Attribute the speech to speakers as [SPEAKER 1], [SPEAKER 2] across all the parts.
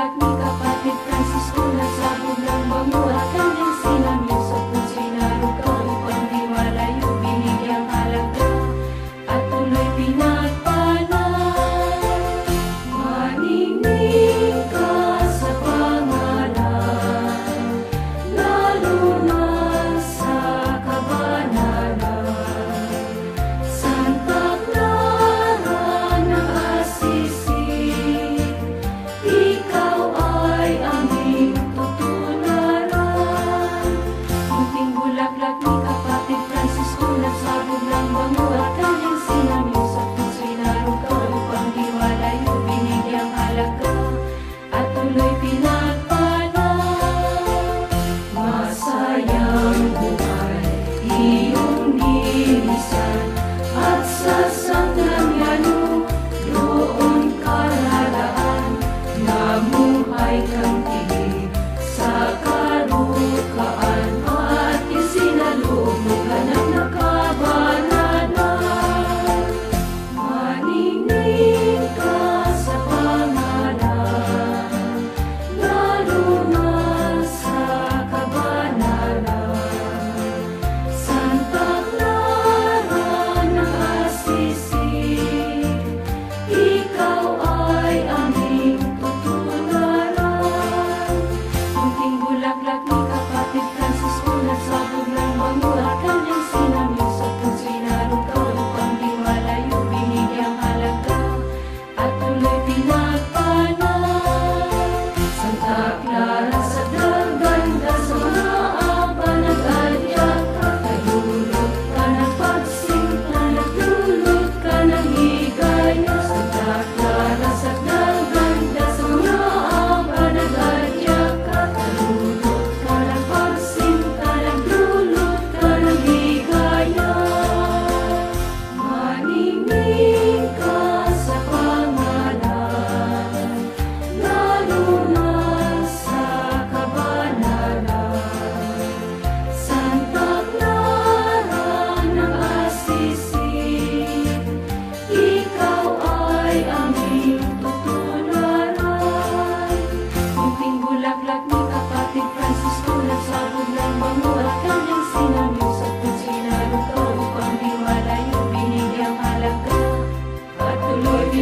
[SPEAKER 1] that I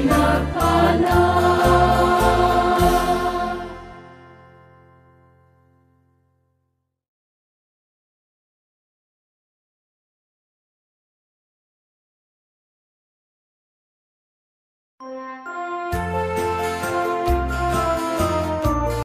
[SPEAKER 1] upon us.